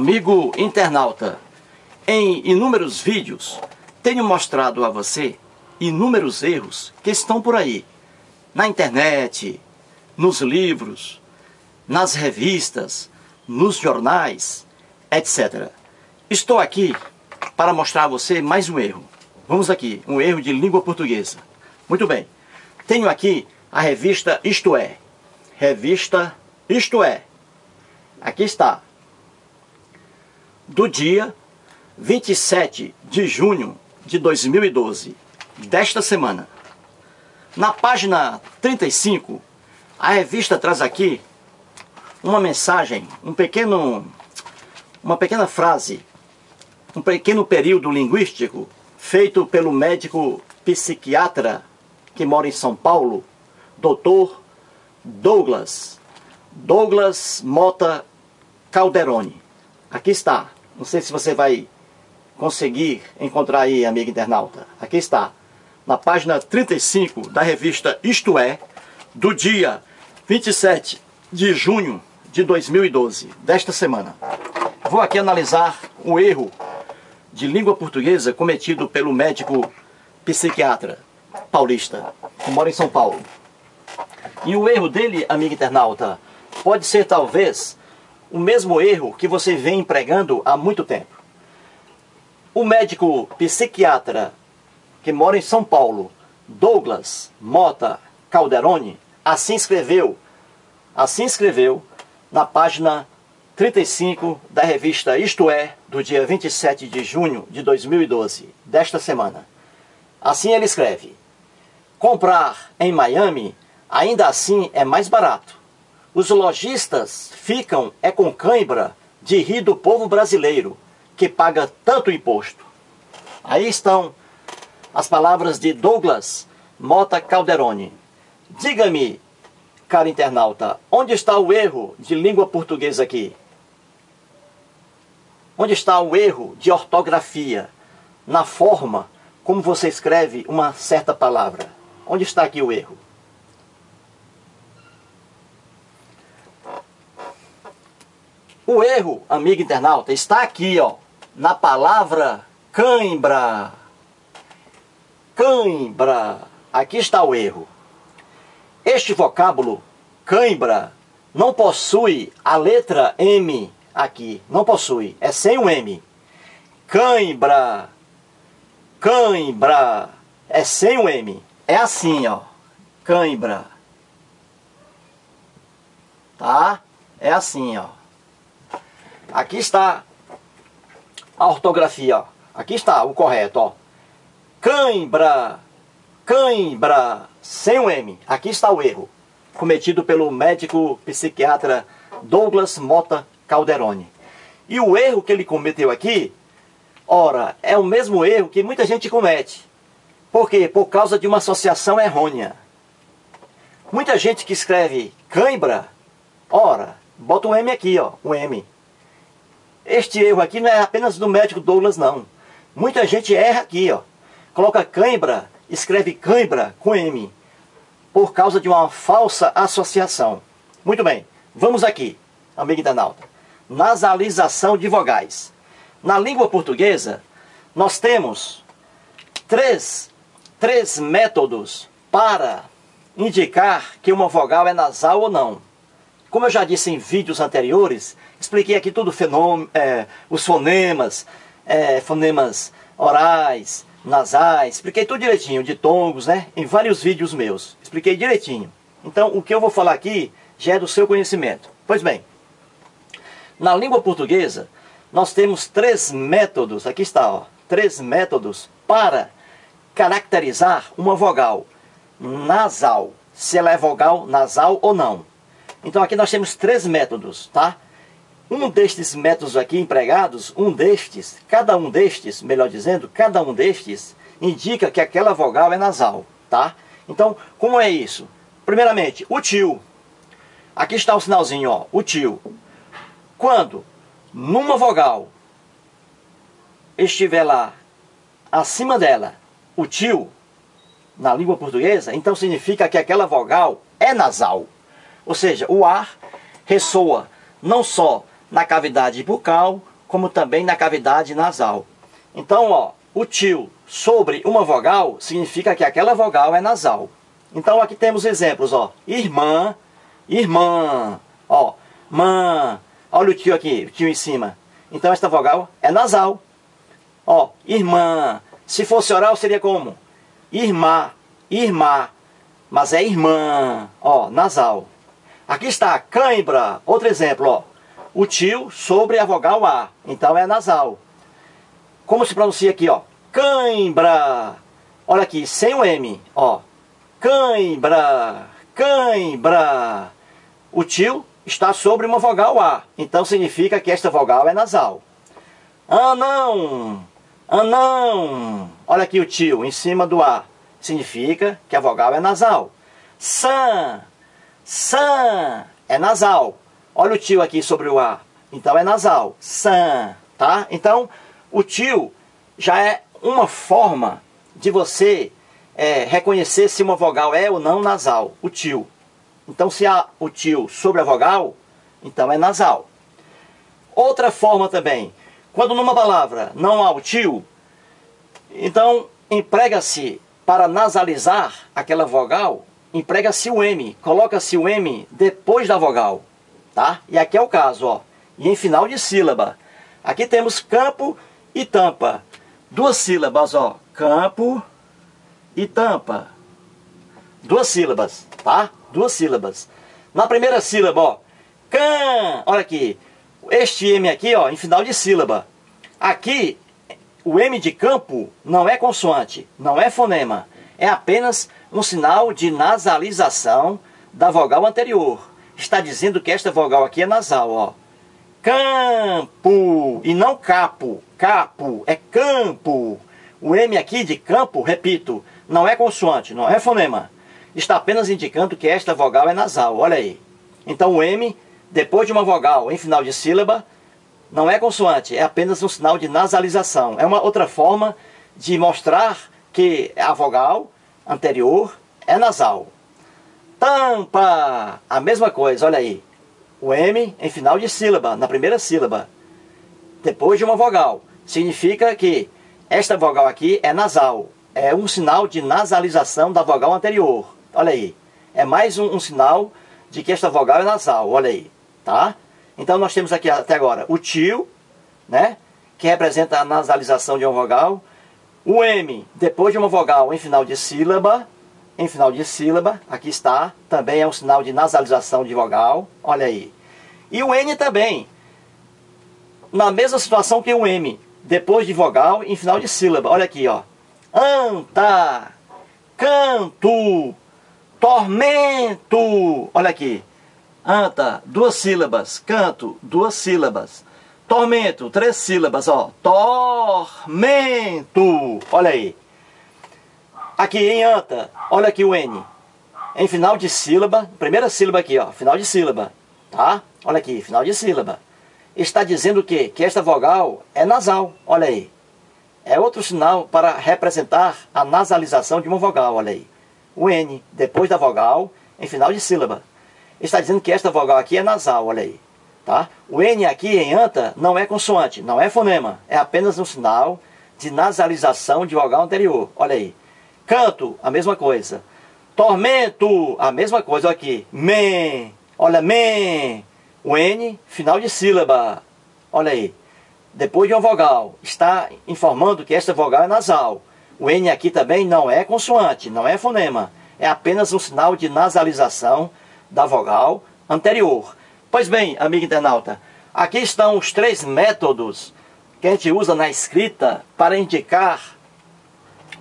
Amigo internauta, em inúmeros vídeos tenho mostrado a você inúmeros erros que estão por aí, na internet, nos livros, nas revistas, nos jornais, etc. Estou aqui para mostrar a você mais um erro. Vamos aqui, um erro de língua portuguesa. Muito bem, tenho aqui a revista Isto É. Revista Isto É. Aqui está, do dia 27 de junho de 2012, desta semana. Na página 35, a revista traz aqui uma mensagem, um pequeno, uma pequena frase, um pequeno período linguístico feito pelo médico psiquiatra que mora em São Paulo, doutor Douglas, Douglas Mota Calderoni. Aqui está, não sei se você vai conseguir encontrar aí, amigo internauta. Aqui está, na página 35 da revista Isto É, do dia 27 de junho de 2012, desta semana. Vou aqui analisar o erro de língua portuguesa cometido pelo médico psiquiatra paulista, que mora em São Paulo. E o erro dele, amigo internauta, pode ser talvez o mesmo erro que você vem empregando há muito tempo. O médico psiquiatra que mora em São Paulo, Douglas Mota Calderoni, assim escreveu, assim escreveu na página 35 da revista Isto É, do dia 27 de junho de 2012, desta semana. Assim ele escreve: Comprar em Miami ainda assim é mais barato os lojistas ficam é com cãibra de rir do povo brasileiro, que paga tanto imposto. Aí estão as palavras de Douglas Mota Calderoni. Diga-me, caro internauta, onde está o erro de língua portuguesa aqui? Onde está o erro de ortografia na forma como você escreve uma certa palavra? Onde está aqui o erro? O erro, amigo internauta, está aqui, ó, na palavra cãibra. Cãibra. Aqui está o erro. Este vocábulo, cãibra, não possui a letra M aqui. Não possui. É sem o M. Cãibra. Cãibra. É sem o M. É assim, ó. Cãibra. Tá? É assim, ó. Aqui está a ortografia, ó. Aqui está o correto, ó. Cãibra, cãibra, sem o M. Aqui está o erro, cometido pelo médico psiquiatra Douglas Mota Calderoni. E o erro que ele cometeu aqui, ora, é o mesmo erro que muita gente comete. Por quê? Por causa de uma associação errônea. Muita gente que escreve cãibra, ora, bota um M aqui, ó, um M. Este erro aqui não é apenas do médico Douglas, não. Muita gente erra aqui, ó. Coloca cãibra, escreve cãibra com M, por causa de uma falsa associação. Muito bem, vamos aqui, amigo internauta. Nasalização de vogais. Na língua portuguesa, nós temos três, três métodos para indicar que uma vogal é nasal ou não. Como eu já disse em vídeos anteriores, expliquei aqui tudo fenômeno, é, os fonemas, é, fonemas orais, nasais, expliquei tudo direitinho, de tongos, né? Em vários vídeos meus. Expliquei direitinho. Então, o que eu vou falar aqui já é do seu conhecimento. Pois bem, na língua portuguesa, nós temos três métodos, aqui está, ó, três métodos para caracterizar uma vogal nasal, se ela é vogal nasal ou não. Então aqui nós temos três métodos, tá? Um destes métodos aqui empregados, um destes, cada um destes, melhor dizendo, cada um destes indica que aquela vogal é nasal, tá? Então, como é isso? Primeiramente, o tio. Aqui está o sinalzinho, ó, o tio. Quando numa vogal estiver lá acima dela o tio na língua portuguesa, então significa que aquela vogal é nasal. Ou seja, o ar ressoa não só na cavidade bucal, como também na cavidade nasal. Então, ó, o tio sobre uma vogal significa que aquela vogal é nasal. Então aqui temos exemplos, ó. Irmã, irmã, ó, mã. Olha o tio aqui, o tio em cima. Então esta vogal é nasal. Ó, irmã. Se fosse oral seria como? Irmã, irmã. Mas é irmã, ó, nasal. Aqui está cãibra, outro exemplo, ó. O tio sobre a vogal A, então é nasal. Como se pronuncia aqui, ó? Cãibra. Olha aqui, sem o M, ó. Cãibra, cãibra. O tio está sobre uma vogal A, então significa que esta vogal é nasal. Anão, anão. Olha aqui o tio em cima do A, significa que a vogal é nasal. San, san é nasal. Olha o tio aqui sobre o A, então é nasal. San, tá? Então, o tio já é uma forma de você é, reconhecer se uma vogal é ou não nasal, o tio. Então, se há o tio sobre a vogal, então é nasal. Outra forma também, quando numa palavra não há o tio, então emprega-se para nasalizar aquela vogal, emprega-se o M, coloca-se o M depois da vogal, tá? E aqui é o caso, ó. E em final de sílaba. Aqui temos campo e tampa. Duas sílabas, ó. Campo e tampa. Duas sílabas, tá? Duas sílabas. Na primeira sílaba, ó, can, olha aqui. Este M aqui, ó, em final de sílaba. Aqui, o M de campo não é consoante, não é fonema. É apenas um sinal de nasalização da vogal anterior. Está dizendo que esta vogal aqui é nasal, ó. Campo, e não capo. Capo, é campo. O M aqui de campo, repito, não é consoante, não é fonema. Está apenas indicando que esta vogal é nasal, olha aí. Então o M, depois de uma vogal em final de sílaba, não é consoante, é apenas um sinal de nasalização. É uma outra forma de mostrar que a vogal anterior é nasal. Tampa, a mesma coisa, olha aí. O M em final de sílaba, na primeira sílaba, depois de uma vogal. Significa que esta vogal aqui é nasal é um sinal de nasalização da vogal anterior. Olha aí. É mais um, um sinal de que esta vogal é nasal. Olha aí. Tá? Então nós temos aqui até agora o tio, né? Que representa a nasalização de uma vogal. O M, depois de uma vogal em final de sílaba. Em final de sílaba, aqui está. Também é um sinal de nasalização de vogal. Olha aí. E o N também. Na mesma situação que o M. Depois de vogal em final de sílaba. Olha aqui, ó anta, canto, tormento. Olha aqui. Anta, duas sílabas. Canto, duas sílabas. Tormento, três sílabas, ó. Tormento. Olha aí. Aqui em anta, olha aqui o N. Em final de sílaba, primeira sílaba aqui, ó. Final de sílaba. Tá? Olha aqui, final de sílaba. Está dizendo o quê? Que esta vogal é nasal. Olha aí é outro sinal para representar a nasalização de uma vogal, olha aí. O N, depois da vogal, em final de sílaba. Está dizendo que esta vogal aqui é nasal, olha aí. Tá? O N aqui em anta não é consoante, não é fonema. É apenas um sinal de nasalização de vogal anterior. Olha aí. Canto, a mesma coisa. Tormento, a mesma coisa aqui. Men, olha, men. O N, final de sílaba. Olha aí depois de uma vogal, está informando que esta vogal é nasal. O N aqui também não é consoante, não é fonema. É apenas um sinal de nasalização da vogal anterior. Pois bem, amigo internauta, aqui estão os três métodos que a gente usa na escrita para indicar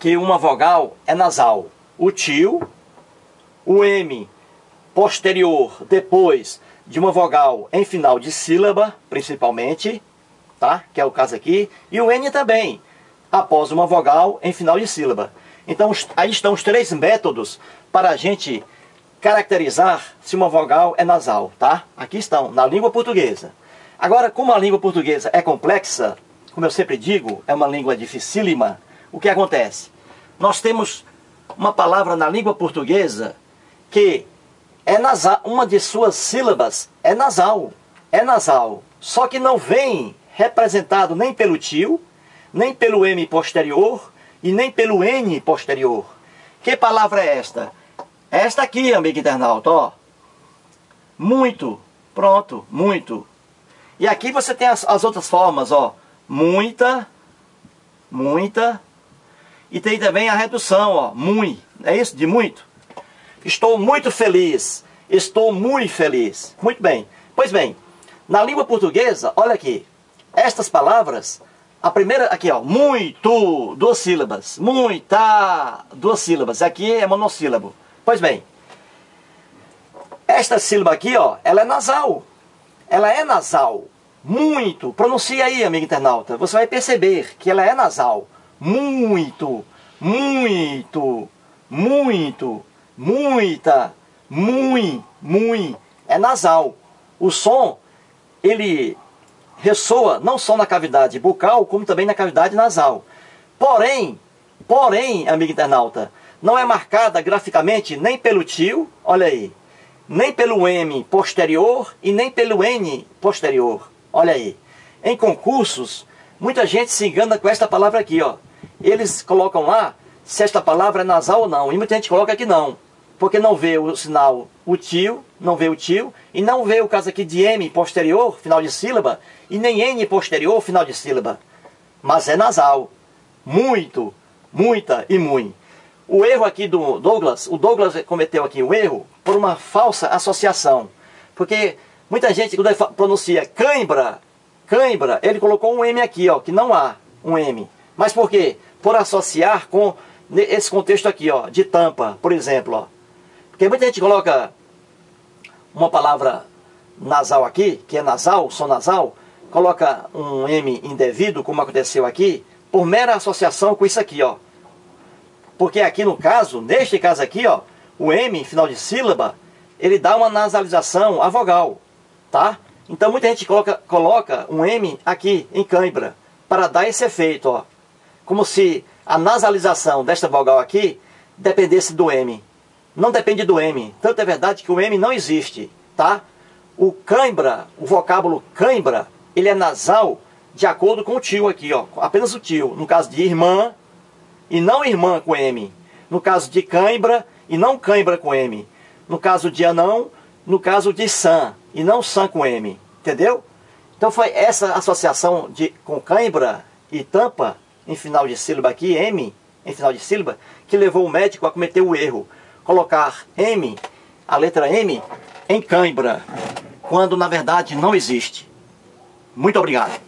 que uma vogal é nasal. O tio, o M posterior depois de uma vogal em final de sílaba, principalmente, tá? que é o caso aqui, e o N também, após uma vogal em final de sílaba. Então aí estão os três métodos para a gente caracterizar se uma vogal é nasal, tá? Aqui estão, na língua portuguesa. Agora, como a língua portuguesa é complexa, como eu sempre digo, é uma língua dificílima, o que acontece? Nós temos uma palavra na língua portuguesa que é nasal, uma de suas sílabas é nasal, é nasal só que não vem representado nem pelo tio, nem pelo M posterior e nem pelo N posterior. Que palavra é esta? Esta aqui, amigo internauta, ó. Muito. Pronto, muito. E aqui você tem as, as outras formas, ó. Muita, muita. E tem também a redução, ó. Muito. É isso? De muito. Estou muito feliz. Estou muito feliz. Muito bem. Pois bem, na língua portuguesa, olha aqui. Estas palavras, a primeira aqui, ó. Muito, duas sílabas. Muita, duas sílabas. Aqui é monossílabo. Pois bem, esta sílaba aqui, ó, ela é nasal. Ela é nasal. Muito. Pronuncia aí, amigo internauta. Você vai perceber que ela é nasal. Muito, muito, muito, muita, muito, muito. É nasal. O som, ele ressoa não só na cavidade bucal, como também na cavidade nasal. Porém, porém, amigo internauta, não é marcada graficamente nem pelo tio, olha aí, nem pelo M posterior e nem pelo N posterior. Olha aí. Em concursos, muita gente se engana com esta palavra aqui, ó. Eles colocam lá se esta palavra é nasal ou não. E muita gente coloca que não. Porque não vê o sinal o tio, não vê o tio, e não vê o caso aqui de M posterior, final de sílaba, e nem N posterior, final de sílaba. Mas é nasal. Muito, muita e muito. O erro aqui do Douglas, o Douglas cometeu aqui um erro por uma falsa associação. Porque muita gente, quando pronuncia cãibra, cãibra, ele colocou um M aqui, ó, que não há um M. Mas por quê? Por associar com esse contexto aqui, ó, de tampa, por exemplo, ó. Porque muita gente coloca uma palavra nasal aqui, que é nasal, som nasal, coloca um M indevido, como aconteceu aqui, por mera associação com isso aqui, ó. Porque aqui no caso, neste caso aqui, ó, o M, final de sílaba, ele dá uma nasalização à vogal, tá? Então muita gente coloca, coloca um M aqui em cãibra, para dar esse efeito, ó. Como se a nasalização desta vogal aqui dependesse do M. Não depende do M. Tanto é verdade que o M não existe, tá? O cãibra, o vocábulo cãibra, ele é nasal de acordo com o tio aqui, ó. Apenas o tio. No caso de irmã, e não irmã com M. No caso de cãibra e não cãibra com M. No caso de anão, no caso de san e não san com M. Entendeu? Então foi essa associação de, com cãibra e tampa em final de sílaba aqui, M, em final de sílaba, que levou o médico a cometer o erro. Colocar M, a letra M, em cãibra, quando na verdade não existe. Muito obrigado.